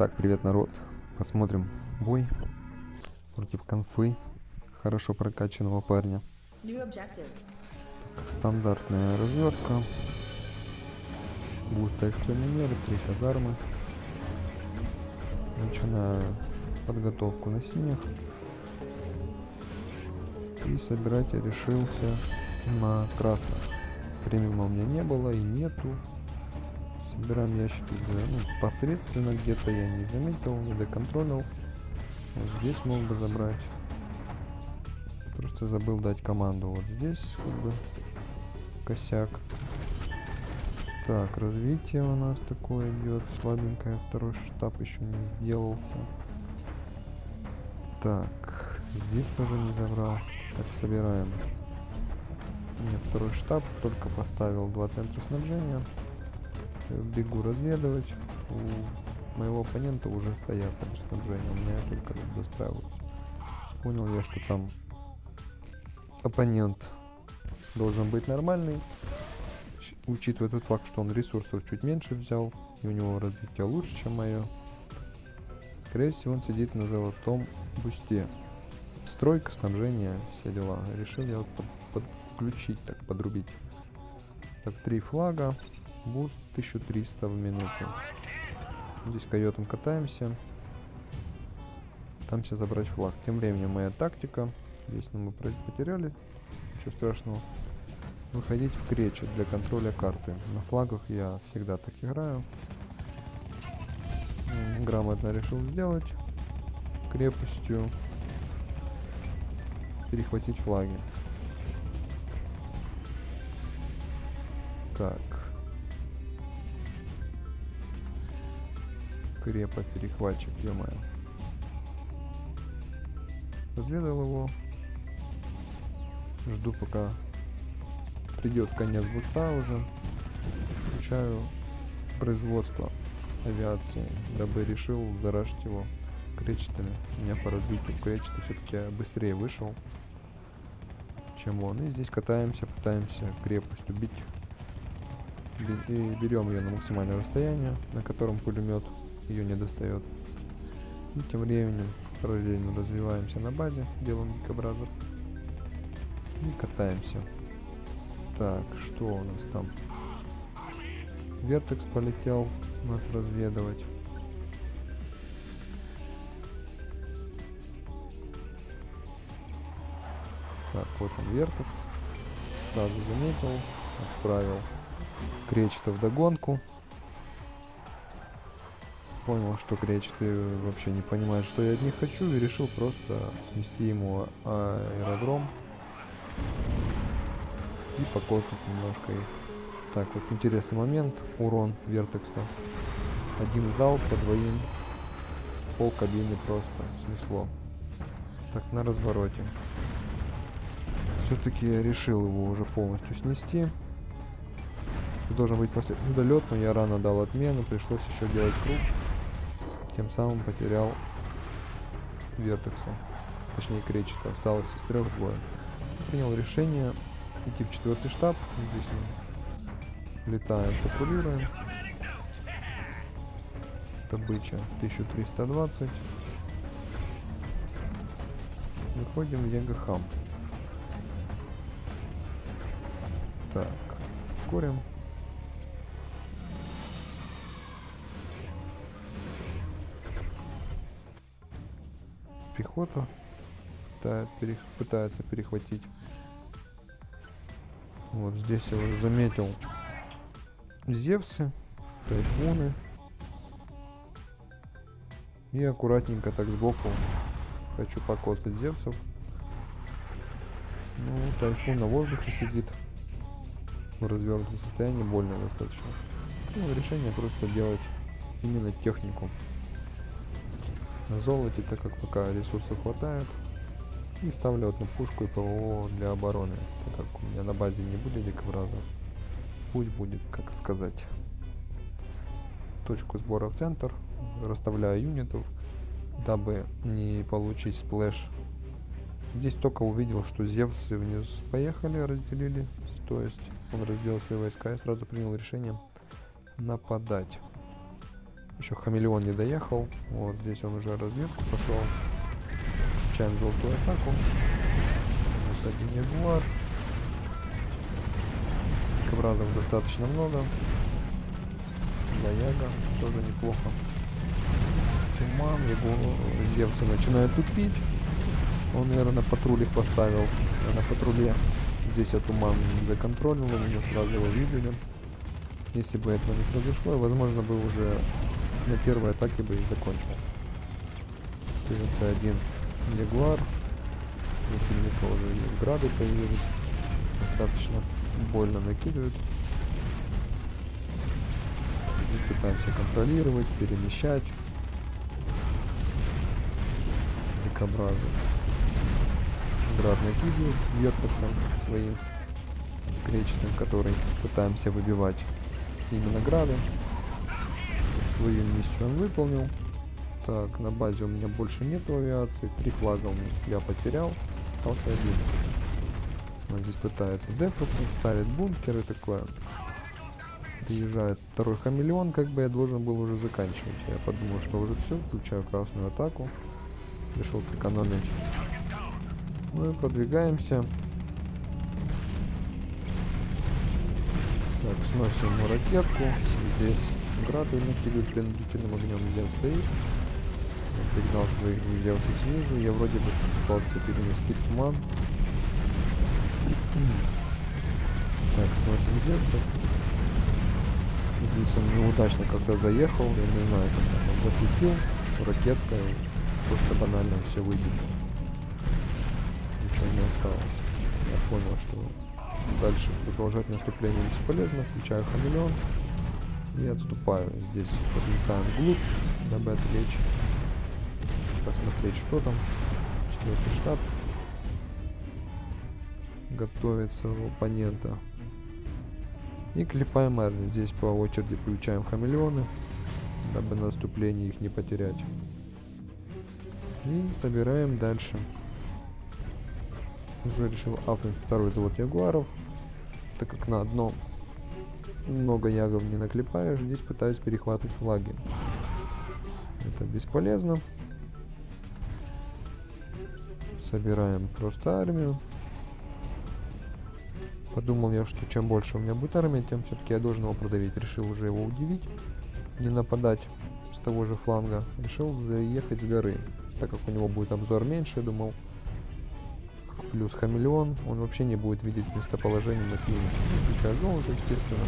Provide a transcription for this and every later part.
Так, привет, народ. Посмотрим бой против конфы хорошо прокачанного парня. Objective. Стандартная развертка. Буст экстренной меры, три казармы. Начинаю подготовку на синих. И собирать я решился на красных. Премиума у меня не было и нету. Собираем ящики ну, посредственно где-то я не заметил, не доконтролил. Вот здесь мог бы забрать. Просто забыл дать команду. Вот здесь как бы косяк. Так, развитие у нас такое идет. Слабенькое. Второй штаб еще не сделался. Так, здесь тоже не забрал. Так, собираем. Меня второй штаб. Только поставил два центра снабжения. Бегу разведывать. У моего оппонента уже стоят центры снабжения. У меня только достраиваются. Понял я, что там оппонент должен быть нормальный. Учитывая тот факт, что он ресурсов чуть меньше взял, и у него развитие лучше, чем мое. Скорее всего, он сидит на золотом boost е. Стройка, снабжение, все дела. Решил я вот под- под- включить, так, подрубить. Так, три флага, boost 1300 в минуту. Здесь койотом катаемся. Пытаемся забрать флаг. Тем временем моя тактика. Здесь ну, мы потеряли. Ничего страшного. Выходить в кречет для контроля карты. На флагах я всегда так играю. Грамотно решил сделать. Крепостью. Перехватить флаги. Так. Крепо перехватчик, ё Разведал его. Жду пока придет конец буста уже. Включаю производство авиации, дабы решил зарашить его кречетами. У меня по развитию кречета все-таки быстрее вышел, чем он. И здесь катаемся, пытаемся крепость убить. И берем ее на максимальное расстояние, на котором пулемет ее не достает. И тем временем параллельно развиваемся на базе, делаем дикобразов. И катаемся. Так, что у нас там? Вертекс полетел нас разведывать. Так, вот он Вертекс. Сразу заметил, отправил Кречета в догонку. Понял, что Кречеты вообще не понимают, что я от них хочу, и решил просто снести ему аэродром и покоцать немножко их. Так, вот интересный момент. Урон Вертекса. Один залп по двоим. Пол кабины просто снесло. Так, на развороте. Все-таки я решил его уже полностью снести. Это должен быть последний залет, но я рано дал отмену, пришлось еще делать круг. Тем самым потерял Вертекса. Точнее Кречета. Осталось из трех двое. Принял решение идти в четвертый штаб. Здесь мы летаем, патрулируем. Добыча 1320. Выходим в Ягахам. Так, ускорим. Пехота перех- пытается перехватить. Вот здесь я уже заметил Зевсы, тайфуны. И аккуратненько так сбоку хочу покоцать Зевсов. Ну, тайфун на воздухе сидит в развернутом состоянии, больно достаточно. Ну, решение просто делать именно технику. На золоте, так как пока ресурсов хватает. И ставлю одну пушку и ПВО для обороны, так как у меня на базе не будет дикобраза. Пусть будет, как сказать. Точку сбора в центр, расставляю юнитов, дабы не получить splash. Здесь только увидел, что Зевсы вниз поехали, разделили, то есть он разделил свои войска и сразу принял решение нападать. Еще хамелеон не доехал. Вот здесь он уже разведку пошел. Включаем золотую атаку. Минус один ягуар. Дикобразов достаточно много. Для яга тоже неплохо. Туман, его Зевсы начинают тупить. Он, наверное, на патруль их поставил. А на патруле здесь я туман законтролил, у меня сразу его видели. Если бы этого не произошло, возможно бы уже на первой атаке бы и закончил. Остается один ягуар. Противника уже и грады появились. Достаточно больно накидывают. Здесь пытаемся контролировать, перемещать дикобразы. Град накидывает вертексом своим кречетным, который пытаемся выбивать именно грады. Свою миссию он выполнил. Так, на базе у меня больше нету авиации. Три флага у меня я потерял. Остался один. Он здесь пытается дефаться, ставит бункеры такое. Приезжает второй хамелеон, как бы я должен был уже заканчивать. Я подумал, что уже все, включаю красную атаку. Решил сэкономить. И продвигаемся. Так, сносим ракетку. Здесь грады накидывают принудительным огнем, где он стоит. Он пригнал своих друзей снизу. Я вроде бы пытался переместить туман. Так, сносим зерцев. Здесь он неудачно когда заехал, я не знаю, как он засветил, что ракетка просто банально все выбили. Ничего не осталось. Я понял, что дальше продолжать наступление бесполезно, включаю хамелеон и отступаю. Здесь подлетаем вглубь, дабы отвлечь, посмотреть, что там. Четвертый штаб готовится у оппонента. И клепаем армию. Здесь по очереди включаем хамелеоны, дабы на наступлении их не потерять. И собираем дальше. Уже решил апнуть второй завод ягуаров, так как на одно много ягов не наклепаешь, здесь пытаюсь перехватывать флаги. Это бесполезно. Собираем просто армию. Подумал я, что чем больше у меня будет армия, тем все-таки я должен его продавить. Решил уже его удивить, не нападать с того же фланга. Решил заехать с горы, так как у него будет обзор меньше, думал. Плюс хамелеон, он вообще не будет видеть местоположение на. Ну, включая золото, естественно.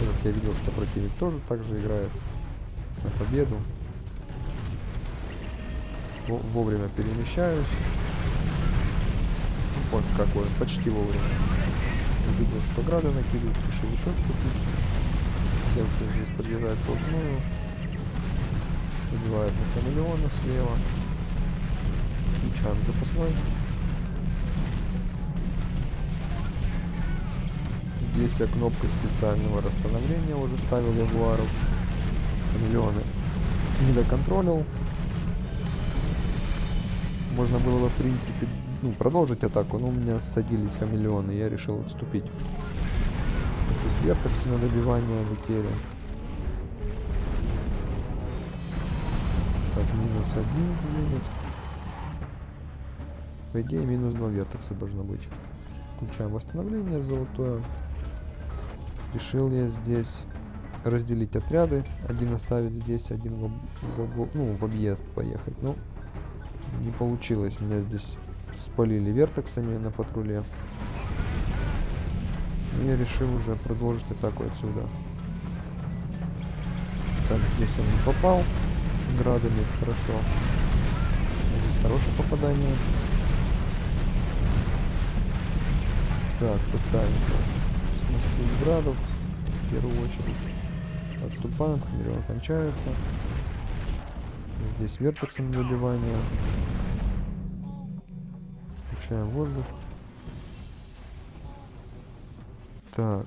Как я видел, что противник тоже так же играет на победу. Вовремя перемещаюсь. Вот какой, почти вовремя. Увидел, что грады накидывают, решил еще вступить. Сердце здесь подъезжает вплотную. Убивает на хамелеона слева. Включаем запасной. Здесь я кнопкой специального расстановления уже ставил ягуаров. Хамелеоны не доконтролил. Можно было бы, в принципе, ну, продолжить атаку, но у меня садились хамелеоны, я решил отступить. Тут вертексы на добивание летели. Так, минус один юнит. По идее, минус два вертекса должно быть. Включаем восстановление золотое. Решил я здесь разделить отряды. Один оставить здесь, один в, в, ну, в объезд поехать. Ну, не получилось. Меня здесь спалили вертексами на патруле. И я решил уже продолжить атаку отсюда. Так, здесь он не попал. Градами хорошо. Здесь хорошее попадание. Так, пытаемся сносить градов. В первую очередь. Отступаем, хамелеон кончается. Здесь вертексом добивание включаем воздух. Так.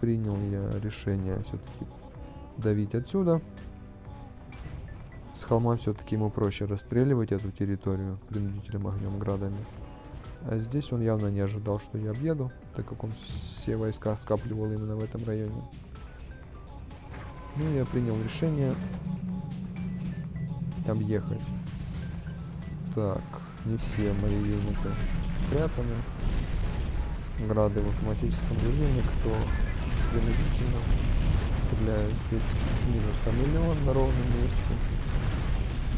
Принял я решение все-таки давить отсюда. С холма все-таки ему проще расстреливать эту территорию принудительным огнем градами. А здесь он явно не ожидал, что я объеду, так как он все войска скапливал именно в этом районе. Ну, я принял решение объехать. Так, не все мои юниты спрятаны. Грады в автоматическом режиме, кто принудительно стреляет. Здесь минус на миллион на ровном месте.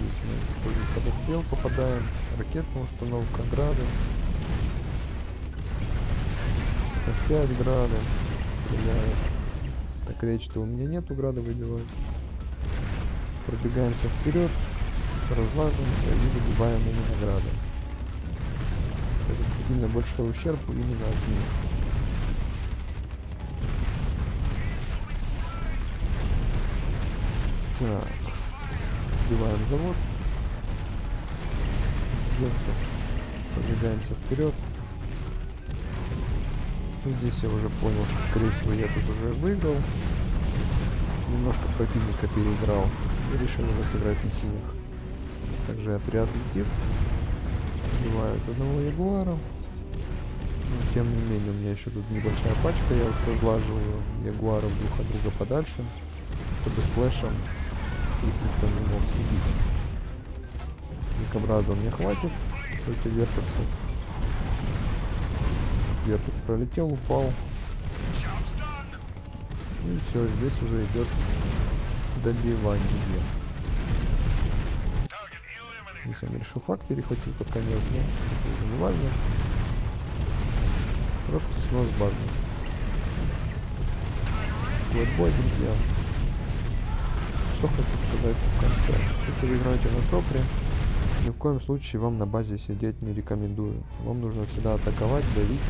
Здесь мы тоже в подострел попадаем. Ракетная установка, грады. Опять грады. Стреляют. Так, речь что у меня нету града выбивать. Пробегаемся вперед, разлаживаемся и выбиваем именно грады. Это сильно большой ущерб именно от них. Так, убиваем завод. Съелся. Продвигаемся вперед. Здесь я уже понял, что скорее всего я тут уже выиграл. Немножко противника переиграл. И решил уже сыграть на синих. Также отряд летит. Убивают одного ягуара. Но тем не менее, у меня еще тут небольшая пачка. Я вот разлаживаю ягуаров друг от друга подальше. Чтобы сплэшем их никто не мог убить. Дикобраза мне хватит. Только вертекса. Вертекс пролетел, упал. И все, здесь уже идет добивание. Здесь я решил флаг перехватить под конец, но это уже не важно. Просто снос базы. Вот бой, друзья. Что хочу сказать в конце. Если вы играете на сопре, ни в коем случае вам на базе сидеть не рекомендую. Вам нужно всегда атаковать, давить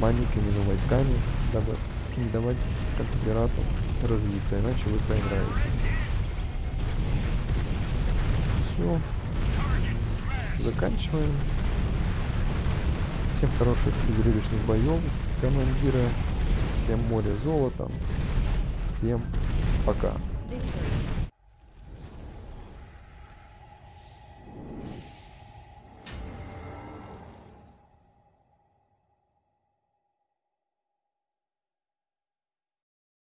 маленькими войсками, дабы не давать конфедерату развиться, иначе вы проиграете. Все. Заканчиваем. Всем хороших безрыбочных боев, командиры. Всем море золота. Всем пока.